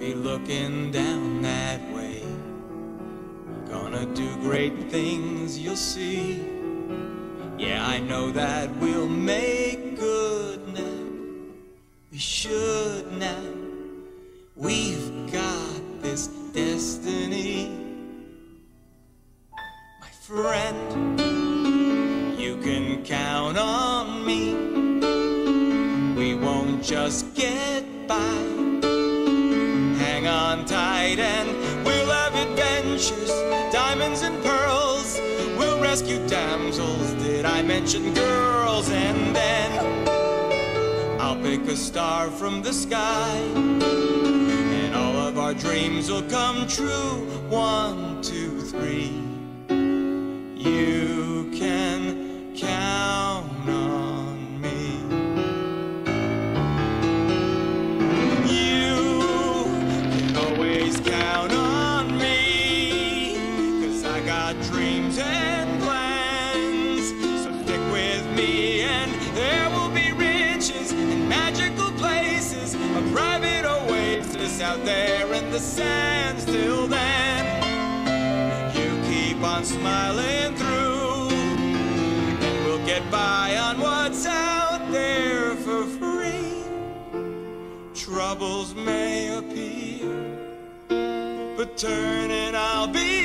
be looking down that way. Gonna do great things, you'll see. Yeah, I know that we'll make good now. We should now. We've got this destiny. My friend, you can count on me. We won't just get by. Tight and we'll have adventures, diamonds and pearls. We'll rescue damsels. Did I mention girls? And then I'll pick a star from the sky. And all of our dreams will come true. One, two, three. And plans. So stick with me, and there will be riches and magical places. A private oasis out there in the sands till then. You keep on smiling through, and we'll get by on what's out there for free. Troubles may appear, but turning I'll be